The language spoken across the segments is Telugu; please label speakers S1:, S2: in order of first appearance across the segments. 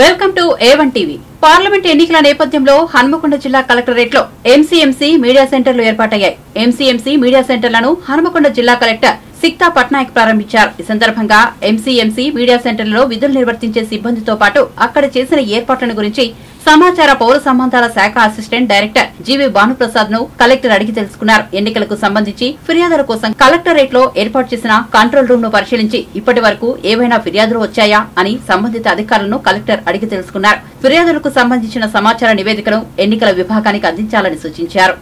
S1: Welcome to A one TV parliament ఎన్నికల నేపథ్యంలో హన్మకొండ జిల్లా కలెక్టరేట్లో ఎంసీఎంసీ మీడియా సెంటర్లు ఏర్పాటయ్యాయి. ఎంసీఎంసీ మీడియా సెంటర్లను హన్మకొండ జిల్లా కలెక్టర్ సిక్తా పట్నాయక్ ప్రారంభించారు. ఈ సందర్భంగా ఎంసీఎంసీ మీడియా సెంటర్లలో విధులు నిర్వర్తించే సిబ్బందితో పాటు అక్కడ చేసిన ఏర్పాట్లను గురించి సమాచార పౌర సంబంధాల శాఖ అసిస్టెంట్ డైరెక్టర్ జీవి భానుప్రసాద్ను కలెక్టర్ అడిగి తెలుసుకున్నారు. ఎన్నికలకు సంబంధించి ఫిర్యాదుల కోసం కలెక్టరేట్లో ఏర్పాటు చేసిన కంట్రోల్ రూమ్ను పరిశీలించి ఇప్పటి వరకు ఏవైనా ఫిర్యాదులు వచ్చాయా అని సంబంధిత అధికారులను కలెక్టర్ అడిగి తెలుసుకున్నారు. ఫిర్యాదులకు సంబంధించిన సమాచార నివేదికను ఎన్నికల విభాగానికి అందించాలని సూచించారు.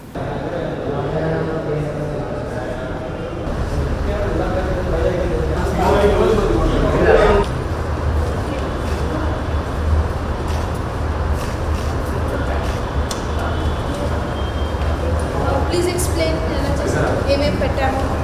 S2: please explain. Yes, A.M.M. Petramo.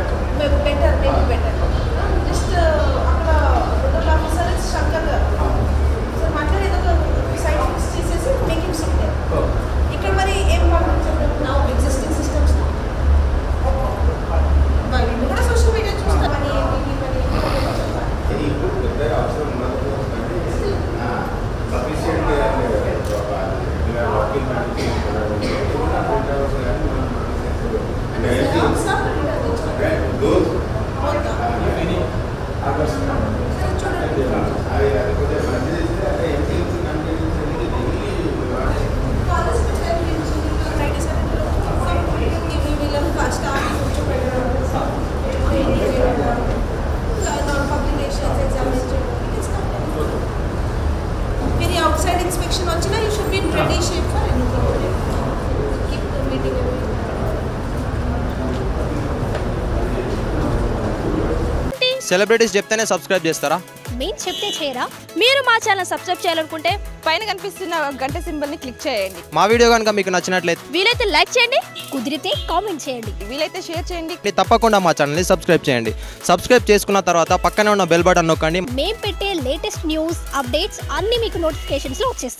S3: Okay అక్కడే పెట్టాం
S2: Ahí, después.
S4: సెలబ్రిటీస్ చెప్తేనే సబ్స్క్రైబ్ చేస్తారా?
S5: మేము చెప్తే చేయరా?
S6: మీరు మా ఛానల్ సబ్స్క్రైబ్ చేయాలనుకుంటే పైన కనిపిస్తున్న గంట సింబల్ని క్లిక్ చేయండి.
S4: మా వీడియో కనుక మీకు నచ్చినట్లయితే
S6: వీలైతే లైక్ చేయండి
S5: కుదిరితే కామెంట్ చేయండి.
S6: వీలైతే షేర్ చేయండి.
S4: తప్పకుండా మా ఛానల్ని సబ్స్క్రైబ్ చేయండి. సబ్స్క్రైబ్ చేసుకున్న తర్వాత పక్కనే ఉన్న బెల్ బటన్ నొక్కండి.
S5: మేము పెట్టే లేటెస్ట్ న్యూస్ అప్డేట్స్ అన్నీ మీకు నోటిఫికేషన్స్లో వచ్చేస్తాయి.